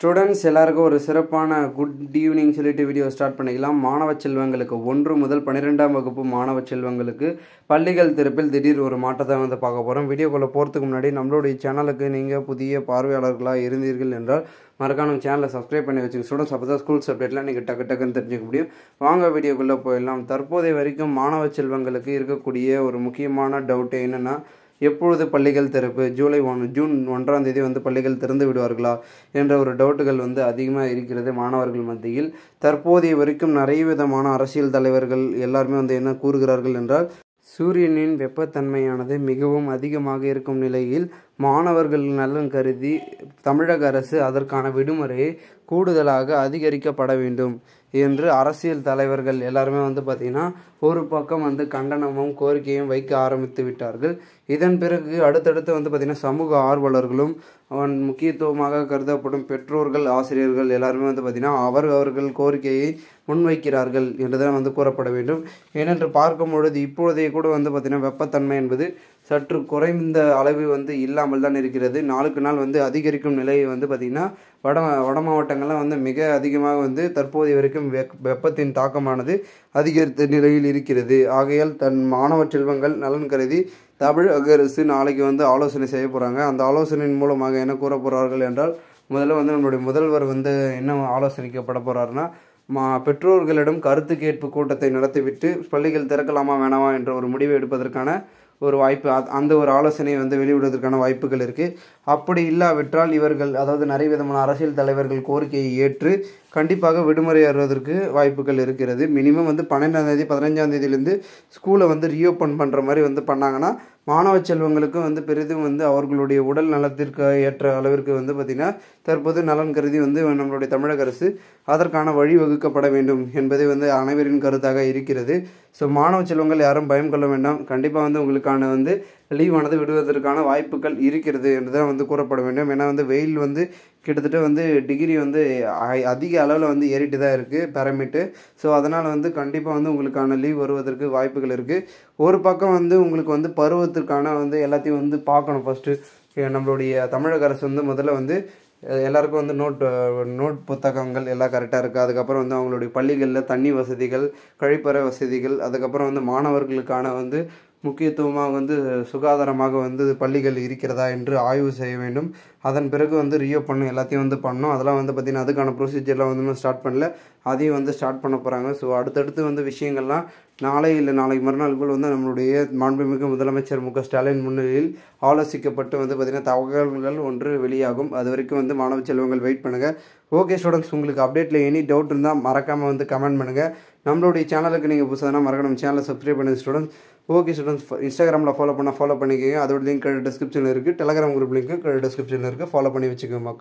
Students எல்லாருக்கும் ஒரு சிறப்பான குட் ஈவினிங் சொல்லிட்டு வீடியோ ஸ்டார்ட் பண்ணிக்கலாம். மாணவ செல்வங்களுக்கு ஒன்று முதல் பன்னிரெண்டாம் வகுப்பு மாணவ செல்வங்களுக்கு பள்ளிகள் திறப்பில் திடீர் ஒரு மாற்றத்தை வந்து பார்க்க போகிறோம் வீடியோக்குள்ளே போகிறதுக்கு முன்னாடி நம்மளுடைய சேனலுக்கு நீங்கள் புதிய பார்வையாளர்களாக இருந்தீர்கள் என்றால் மறக்காம நம்ம சேனலை சப்ஸ்கிரைப் பண்ணி வச்சுங்க ஸ்டூடெண்ட்ஸ் அப்போ தான் ஸ்கூல்ஸ் அப்டேட்லாம் நீங்கள் டக்கு டக்குன்னு தெரிஞ்சுக்க முடியும். வாங்க வீடியோக்குள்ளே போயிடலாம். தற்போதைய வரைக்கும் மாணவ செல்வங்களுக்கு இருக்கக்கூடிய ஒரு முக்கியமான டவுட்டு என்னென்னா எப்பொழுது பள்ளிகள் திறப்பு? ஜூலை ஒன் ஜூன் ஒன்றாம் தேதி வந்து பள்ளிகள் திறந்து விடுவார்களா? என்ற ஒரு டவுட்டுகள் வந்து அதிகமாக இருக்கிறது மாணவர்கள் மத்தியில். தற்போதைய வரைக்கும் நிறைய விதமான அரசியல் தலைவர்கள் எல்லாருமே வந்து என்ன கூறுகிறார்கள் என்றால் சூரியனின் வெப்பத்தன்மையானது மிகவும் அதிகமாக இருக்கும் நிலையில் மாணவர்கள் நலன் கருதி தமிழக அரசு அதற்கான விடுமுறையை கூடுதலாக அதிகரிக்கப்பட வேண்டும் என்று அரசியல் தலைவர்கள் எல்லாருமே வந்து பார்த்திங்கன்னா ஒரு பக்கம் வந்து கண்டனமும் கோரிக்கையும் வைக்க ஆரம்பித்து விட்டார்கள். இதன் பிறகு அடுத்தடுத்து வந்து பார்த்திங்கன்னா சமூக ஆர்வலர்களும் அவன் முக்கியத்துவமாக கருதப்படும் பெற்றோர்கள் ஆசிரியர்கள் எல்லாருமே வந்து பார்த்திங்கன்னா அவர் அவர்கள் கோரிக்கையை முன்வைக்கிறார்கள் என்றுதான் வந்து கூறப்பட வேண்டும். ஏனென்று பார்க்கும் பொழுது இப்பொழுதே கூட வந்து பார்த்திங்கன்னா வெப்பத்தன்மை என்பது சற்று குறைந்த அளவு வந்து இல்லாமல் தான் இருக்கிறது. நாளுக்கு நாள் வந்து அதிகரிக்கும் நிலையை வந்து பார்த்திங்கன்னா வட வட மாவட்டங்கள்லாம் வந்து மிக அதிகமாக வந்து தற்போதைய வரைக்கும் வெப் வெப்பத்தின் தாக்கமானது அதிகரித்த நிலையில் இருக்கிறது. ஆகையால் தன் மாணவ செல்வங்கள் நலன் கருதி தமிழக அரசு நாளைக்கு வந்து ஆலோசனை செய்ய போகிறாங்க அந்த ஆலோசனையின் மூலமாக என்ன கூற போகிறார்கள் என்றால் முதல்ல வந்து நம்மளுடைய முதல்வர் வந்து என்ன ஆலோசனைக்கப்பட போகிறாருன்னா மா பெற்றோர்களிடம் கருத்து கேட்பு கூட்டத்தை நடத்திவிட்டு பள்ளிகள் திறக்கலாமா வேணாமா என்ற ஒரு முடிவை எடுப்பதற்கான ஒரு வாய்ப்பு அந்த ஒரு ஆலோசனையை வந்து வெளியிடுவதற்கான வாய்ப்புகள் இருக்குது அப்படி இல்லாவிட்டால் இவர்கள் அதாவது நிறைய விதமான அரசியல் தலைவர்கள் கோரிக்கையை ஏற்று கண்டிப்பாக விடுமுறை அறுவதற்கு வாய்ப்புகள் இருக்கிறது. மினிமம் வந்து பன்னெண்டாம் தேதி பதினஞ்சாம் தேதியிலேருந்து ஸ்கூலை வந்து ரீஓப்பன் பண்ணுற மாதிரி வந்து பண்ணாங்கன்னா மாணவ செல்வங்களுக்கும் வந்து பெரிதும் வந்து அவர்களுடைய உடல் நலத்திற்கு ஏற்ற அளவிற்கு வந்து பார்த்திங்கன்னா தற்போது நலன் கருதி வந்து நம்மளுடைய தமிழக அரசு அதற்கான வழி வகுக்கப்பட வேண்டும் என்பதை வந்து அனைவரின் கருத்தாக இருக்கிறது. ஸோ மாணவ செல்வங்கள் யாரும் பயம் கொள்ள வேண்டாம். கண்டிப்பாக வந்து உங்களுக்கான வந்து லீவானது விடுவதற்கான வாய்ப்புகள் இருக்கிறது என்று தான் வந்து கூறப்பட வேண்டும். ஏன்னா வந்து வெயில் வந்து கிட்டத்தட்ட வந்து டிகிரி வந்து அதிக அளவில் வந்து ஏறிட்டு தான் இருக்குது பேரமீட்டு. ஸோ அதனால் வந்து கண்டிப்பாக வந்து உங்களுக்கான லீவ் வருவதற்கு வாய்ப்புகள் இருக்குது ஒரு பக்கம் வந்து உங்களுக்கு வந்து பருவத்திற்கான வந்து எல்லாத்தையும் வந்து பார்க்கணும் ஃபஸ்ட்டு நம்மளுடைய தமிழக அரசு வந்து முதல்ல வந்து எல்லாருக்கும் வந்து நோட் நோட் புத்தகங்கள் எல்லாம் கரெக்டாக இருக்குது அதுக்கப்புறம் வந்து அவங்களுடைய பள்ளிகளில் தண்ணி வசதிகள் கழிப்பறை வசதிகள் அதுக்கப்புறம் வந்து மாணவர்களுக்கான வந்து முக்கியத்துவமாக வந்து சுகாதாரமாக வந்து பள்ளிகள் இருக்கிறதா என்று ஆய்வு செய்ய வேண்டும். அதன் பிறகு வந்து ரியோ பண்ணும் எல்லாத்தையும் வந்து பண்ணோம் அதெல்லாம் வந்து பார்த்திங்கன்னா அதுக்கான ப்ரொசீஜர்லாம் வந்து இன்னும் ஸ்டார்ட் பண்ணல. அதையும் வந்து ஸ்டார்ட் பண்ண போகிறாங்க ஸோ அடுத்தடுத்து வந்து விஷயங்கள்லாம் நாளை இல்லை நாளைக்கு மறுநாளுக்குள் வந்து நம்மளுடைய மாண்புமிகு முதலமைச்சர் மு க ஸ்டாலின் முன்னிலையில் ஆலோசிக்கப்பட்டு வந்து பார்த்திங்கன்னா தகவல்கள் ஒன்று வெளியாகும். அது வரைக்கும் வந்து மாணவ செல்வங்கள் வெயிட் பண்ணுங்கள் ஓகே ஸ்டூடெண்ட்ஸ் உங்களுக்கு அப்டேட்டில் எனி டவுட் இருந்தால் மறக்காமல் வந்து கமெண்ட் பண்ணுங்கள் நம்மளுடைய சேனலுக்கு நீங்கள் புதுசாக மறக்கணும் சேனலை சப்ஸ்கிரைப் பண்ணுங்கள் ஸ்டூடெண்ட்ஸ் ஓகே ஸ்டூடெண்ட்ஸ் இன்ஸ்டாகிராமில் ஃபாலோ பண்ணால் ஃபாலோ பண்ணிக்கோங்க. அதோட லிங்க் டிஸ்கிரிப்ஷனில் இருக்குது டெலகிராம் குரூப் லிங்க்கு டிஸ்கிரிப்ஷனில் இருக்குது ஃபாலோ பண்ணி வச்சுக்கோங்க.